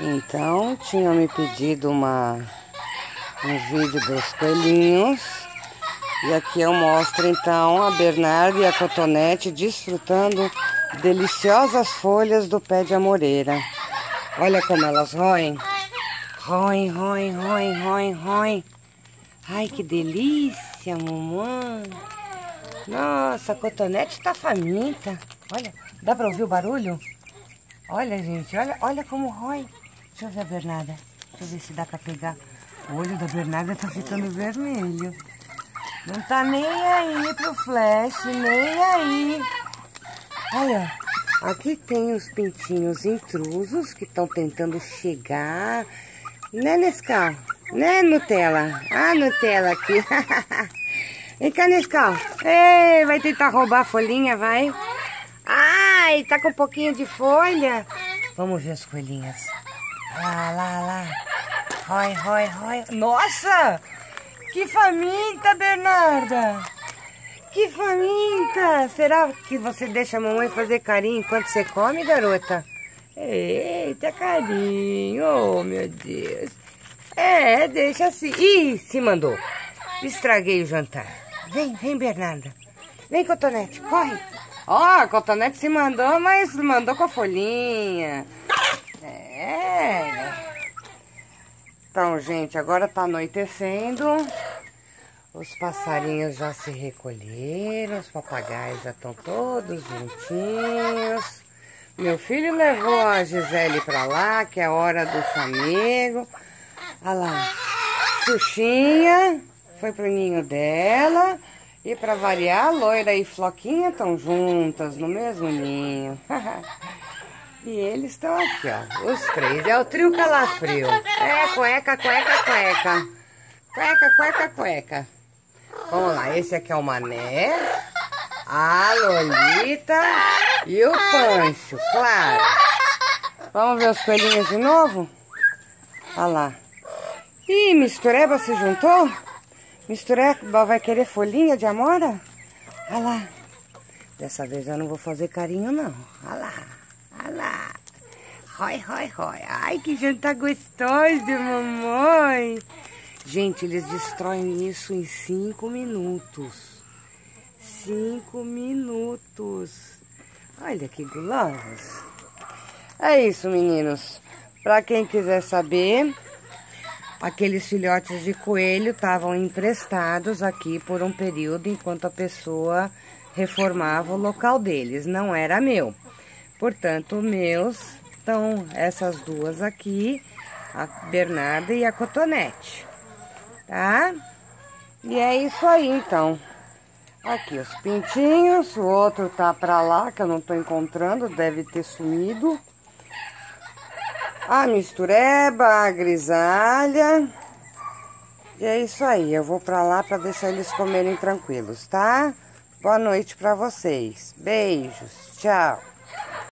Então, tinham me pedido uma, um vídeo dos coelhinhos. E aqui eu mostro então a Bernarda e a Cotonete desfrutando deliciosas folhas do pé de amoreira. Olha como elas roem. Roem, roem, roem, roem, roem. Ai, que delícia, mamãe. Nossa, a Cotonete está faminta. Olha, dá para ouvir o barulho? Olha, gente, olha, olha como rói. Deixa eu ver a Bernarda. Deixa eu ver se dá pra pegar. O olho da Bernarda tá ficando vermelho. Não tá nem aí pro flash, nem aí. Olha, aqui tem os pintinhos intrusos que estão tentando chegar. Né, Nescau? Né, Nutella? Ah, Nutella aqui. Vem cá, Nescau. Ei, vai tentar roubar a folhinha, vai? Ai, tá com um pouquinho de folha. Vamos ver as coelhinhas. Lá, lá, lá. Rói, rói, rói. Nossa! Que faminta, Bernarda! Que faminta! Será que você deixa a mamãe fazer carinho enquanto você come, garota? Eita, carinho! Oh, meu Deus! É, deixa assim. Ih, se mandou. Estraguei o jantar. Vem, vem, Bernarda. Vem, Cotonete, corre. Ó, oh, Cotonete se mandou, mas mandou com a folhinha. É. Então, gente, agora tá anoitecendo. Os passarinhos já se recolheram, os papagaios já estão todos juntinhos. Meu filho levou a Gisele pra lá, que é hora do chamego. Olha lá, Xuxinha foi pro ninho dela. E pra variar, Loira e Floquinha estão juntas no mesmo ninho. E eles estão aqui, ó. Os três. É o trio calafrio. É, cueca, cueca, cueca. Cueca, cueca, cueca. Vamos lá. Esse aqui é o Mané. A Lolita. E o Pancho, claro. Vamos ver os coelhinhos de novo? Olha lá. Ih, Mistureba se juntou? Mistureba vai querer folhinha de amora? Olha lá. Dessa vez eu não vou fazer carinho, não. Olha lá. Rói, rói, rói. Ai, que jantar gostoso, mamãe. Gente, eles destroem isso em cinco minutos. Cinco minutos. Olha que gulosos. É isso, meninos. Para quem quiser saber, aqueles filhotes de coelho estavam emprestados aqui por um período enquanto a pessoa reformava o local deles. Não era meu. Portanto, meus estão essas duas aqui, a Bernarda e a Cotonete, tá? E é isso aí, então. Aqui os pintinhos, o outro tá pra lá, que eu não tô encontrando, deve ter sumido. A mistureba, a grisalha. E é isso aí, eu vou pra lá pra deixar eles comerem tranquilos, tá? Boa noite pra vocês. Beijos, tchau.